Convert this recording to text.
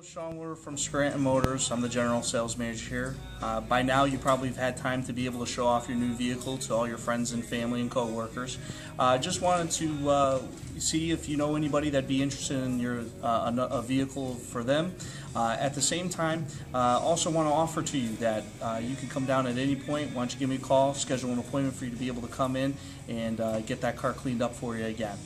Hello, Shaun We're from Scranton Motors. I'm the general sales manager here. Uh, by now, you probably have had time to be able to show off your new vehicle to all your friends and family and coworkers. I uh, just wanted to uh, see if you know anybody that'd be interested in your uh, a, vehicle for them. Uh, at the same time, uh, also want to offer to you that uh, you can come down at any point. Why don't you give me a call, schedule an appointment for you to be able to come in and get that car cleaned up for you again.